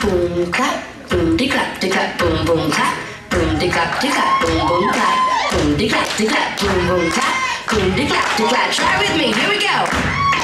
boom clap, boom de clap, de clap, boom boom clap, boom de clap, de clap, boom boom clap, boom de clap, de clap, boom boom clap, boom de clap, de clap. Try with me. Here we go.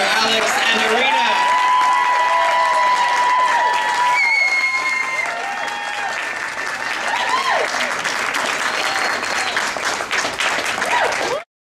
Alex and Irina.